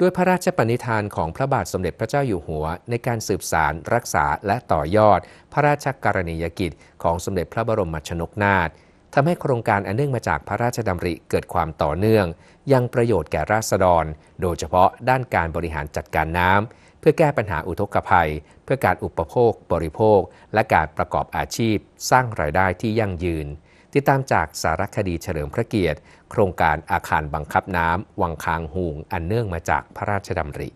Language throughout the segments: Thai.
ด้วยพระราชปณิธานของพระบาทสมเด็จพระเจ้าอยู่หัว ในการสืบสารรักษาและต่อยอด พระราชกรณียกิจ ของสมเด็จพระบรมชนกนาถทำให้โครงการอันเนื่องมาจากพระราชดำริเกิดความต่อเนื่อง ยังประโยชน์แก่ราษฎร โดยเฉพาะด้านการบริหารจัดการน้ำเพื่อแก้ปัญหาอุทกภัย เพื่อการอุปโภค บริโภค และการประกอบอาชีพ สร้างรายได้ที่ยั่งยืน ติดตามจากสารคดีเฉลิมพระเกียรติ โครงการอาคารบังคับน้ำวังคางหูงอันเนื่องมาจากพระราชดำริ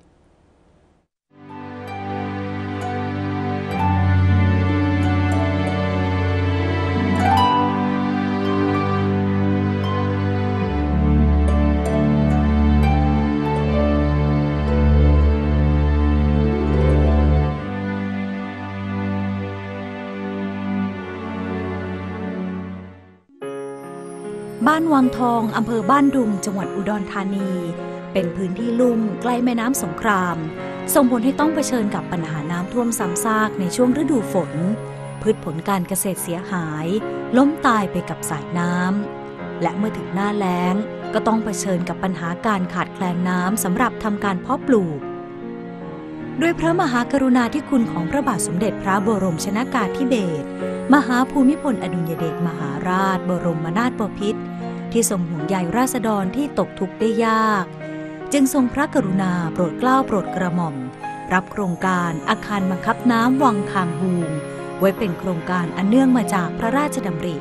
บ้านวังทองอำเภอบ้านดุงจังหวัดอุดรธานี เป็นพื้นที่ลุ่มใกล้แม่น้ำสงคราม ส่งผลให้ต้องเผชิญกับปัญหาน้ำท่วมซ้ำซากในช่วงฤดูฝน พืชผลการเกษตรเสียหาย ล้มตายไปกับสายน้ำและเมื่อถึงหน้าแล้งก็ต้องเผชิญกับปัญหาการขาดแคลนน้ำสำหรับทำการเพาะปลูก ด้วยพระมหากรุณาธิคุณของพระบาทสมเด็จพระบรมชนากาธิเบศรมหาภูมิพลอดุลยเดชมหาราช บรมนาถบพิตร ที่ทรงห่วงใยราษฎรที่ตกทุกข์ได้ยาก จึงทรงพระกรุณาโปรดเกล้าโปรดกระหม่อม รับโครงการอาคารบังคับน้ำวังคางฮูงไว้เป็นโครงการอันเนื่องมาจากพระราชดำริ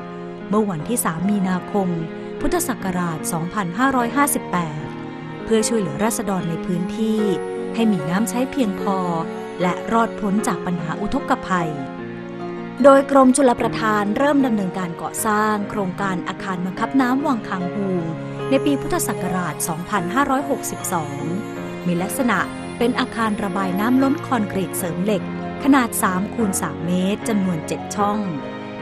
เมื่อวันที่ 3 มีนาคม พุทธศักราช 2558 เพื่อช่วยเหลือราษฎรในพื้นที่ ให้มีน้ำใช้เพียงพอ และรอดพ้นจากปัญหาอุทกภัย โดยกรมชลประทานเริ่มดำเนินการก่อสร้าง โครงการอาคารบังคับน้ำวังคังฮูในปีพุทธศักราช 2562 มีลักษณะเป็นอาคารระบายน้ำล้นคอนกรีตเสริมเหล็ก ขนาด3คูณ3เมตรจำนวน 7 ช่อง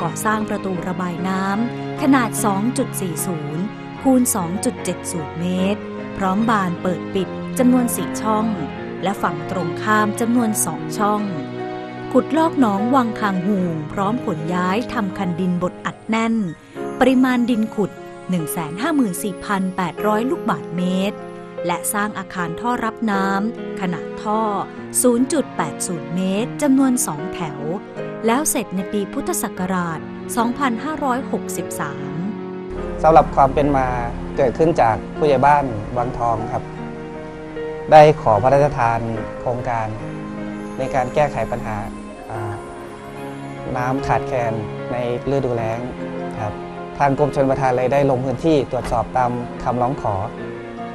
ก่อสร้างประตูระบายน้ำขนาด 2.40 คูณ 2.70 เมตร พร้อมบานเปิดปิดจำนวน 4 ช่อง และฝั่งตรงข้ามจำนวน 2 ช่อง ขุดลอกหนองวังคางหูงพร้อมขนย้ายทำคันดินบดอัดแน่น ปริมาณดินขุด 154,800 ลูกบาทเมตร และสร้างอาคารท่อรับน้ำขนาดท่อ 0.80 เมตรจำนวนสองแถว แล้วเสร็จในปีพุทธศักราช 2563สำหรับความเป็นมาเกิดขึ้นจากผู้ใหญ่บ้านวังทองครับ ได้ขอพระราชทานโครงการในการแก้ไขปัญหา น้ำขาดแคลนในฤดูแล้งครับทางกรมชลประทานเลยได้ลงพื้นที่ตรวจสอบตามคำร้องขอ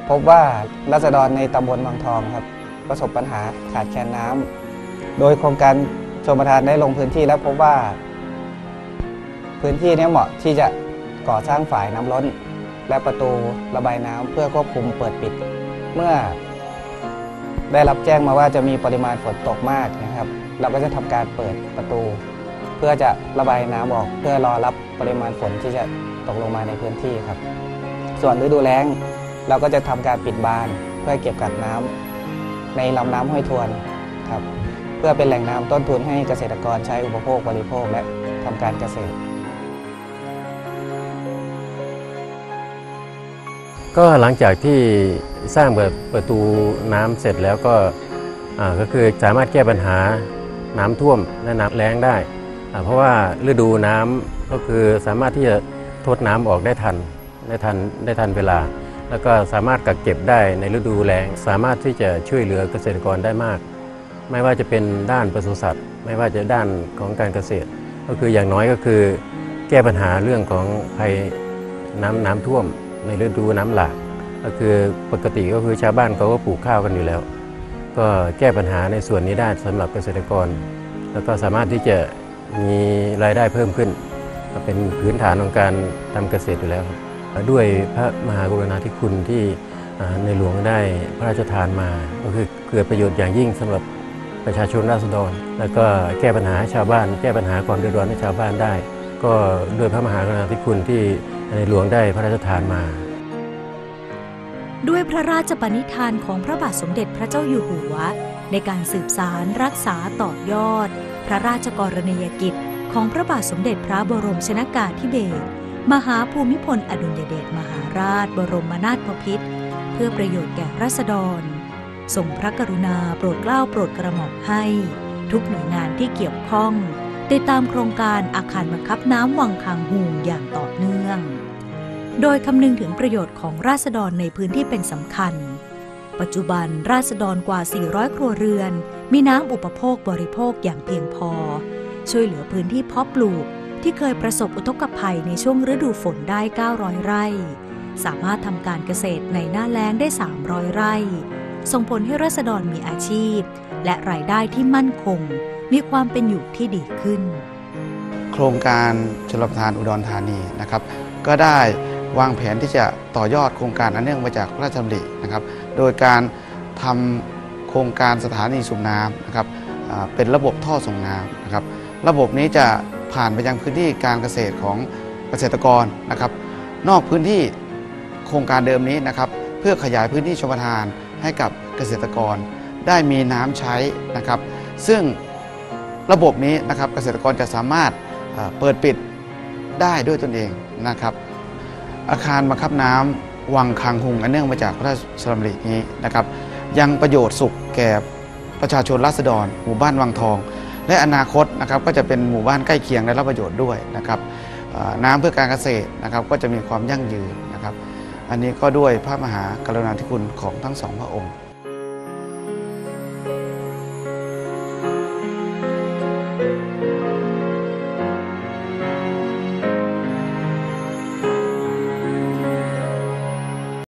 พบว่ารัษฎรในตำบลบางทองครับประสบปัญหาขาดแคลนน้ำโดยโครงการชลประทานได้ลงพื้นที่แล้วพบว่า พื้นที่นี้เหมาะที่จะก่อสร้างฝายน้ำล้น และประตูระบายน้ำเพื่อควบคุมเปิดปิด เมื่อ ได้รับแจ้งมาว่าจะมีปริมาณฝนตกมากนะครับ เราก็จะทำการเปิดประตู พื่อจะระบายน้ำออก เพื่อรอรับปริมาณฝนที่จะตกลงมาในพื้นที่ครับ ส่วนฤดูแล้งเราก็จะทำการปิดบานเพื่อเก็บกักน้ำในลำน้ำห้วยทวนครับ เพื่อเป็นแหล่งน้ำต้นทุนให้เกษตรกรใช้อุปโภคบริโภคและทำการเกษตร ก็หลังจากที่สร้างเปิดประตูน้ำเสร็จแล้วก็ก็คือสามารถแก้ปัญหาน้ำท่วมและน้ำแล้งได้ เพราะว่าฤดูน้ำก็คือสามารถที่จะทดน้ำออกได้ทันได้ทันได้ทันเวลา แล้วก็สามารถกักเก็บได้ในฤดูแล้งสามารถที่จะช่วยเหลือเกษตรกรได้มาก ไม่ว่าจะเป็นด้านปศุสัตว์ ไม่ว่าจะด้านของการเกษตร ก็คืออย่างน้อยก็คือ แก้ปัญหาเรื่องของภัยน้ำน้ำท่วม ในฤดูน้ำหลากก็คือปกติก็คือชาวบ้านเขาก็ปลูกข้าวกันอยู่แล้ว ก็แก้ปัญหาในส่วนนี้ได้สำหรับเกษตรกร แล้วก็สามารถที่จะ มีรายได้เพิ่มขึ้นเป็นพื้นฐานของการทำเกษตรอยู่แล้วด้วยพระมหากรุณาธิคุณที่ในหลวงได้พระราชทานมา ก็คือเกิดประโยชน์อย่างยิ่งสำหรับประชาชนราษฎร แล้วก็แก้ปัญหาชาวบ้าน แก้ปัญหาความเดือดร้อนให้ชาวบ้านได้ ก็ด้วยพระมหากรุณาธิคุณที่ในหลวงได้พระราชทานมา ด้วยพระราชปณิธานของพระบาทสมเด็จพระเจ้าอยู่หัว ในการสืบสารรักษาต่อยอด พระราชกรณียกิจของพระบาทสมเด็จพระบรมชนากาธิเบศรมหาภูมิพลอดุลยเดชมหาราชบรมนาถบพิตรเพื่อประโยชน์แก่ราษฎรทรงพระกรุณาโปรดเกล้าโปรดกระหม่อมให้ ทุกหน่วยงานที่เกี่ยวข้องติดตามโครงการอาคารบังคับน้ำวังคังหูอย่างต่อเนื่อง โดยคำนึงถึงประโยชน์ของราษฎรในพื้นที่เป็นสำคัญ ปัจจุบันราษฎรกว่า 400 ครัวเรือน มีน้ำอุปโภคบริโภคอย่างเพียงพอ ช่วยเหลือพื้นที่เพาะปลูกที่เคยประสบอุทกภัยในช่วงฤดูฝนได้ 900 ไร่ สามารถทำการเกษตรในหน้าแล้งได้ 300 ไร่ ส่งผลให้ราษฎรมีอาชีพ และรายได้ที่มั่นคง มีความเป็นอยู่ที่ดีขึ้น โครงการชลประทานอุดรธานีนะครับ ก็ได้ วางแผนที่จะต่อยอดโครงการอันเนื่องมาจากพระราชดำรินะครับ โดยการทำโครงการสถานีสูบน้ำนะครับเป็นระบบท่อส่งน้ำนะครับ ระบบนี้จะผ่านไปยังพื้นที่การเกษตรของเกษตรกรนะครับ นอกพื้นที่โครงการเดิมนี้นะครับ เพื่อขยายพื้นที่ชลประทานให้กับเกษตรกร ได้มีน้ำใช้นะครับ ซึ่งระบบนี้นะครับเกษตรกรจะสามารถเปิดปิดได้ด้วยตนเองนะครับ อาคารบังคับน้ำวังคังหุงอันเนื่องมาจากพระราชดำรินี้นะครับยังประโยชน์สุขแก่ประชาชนราษฎร หมู่บ้านวังทอง และอนาคตนะครับก็จะเป็นหมู่บ้านใกล้เคียงได้รับประโยชน์ด้วยนะครับน้ำเพื่อการเกษตรนะครับก็จะมีความยั่งยืนนะครับ อันนี้ก็ด้วยพระมหากรุณาธิคุณของทั้งสองพระองค์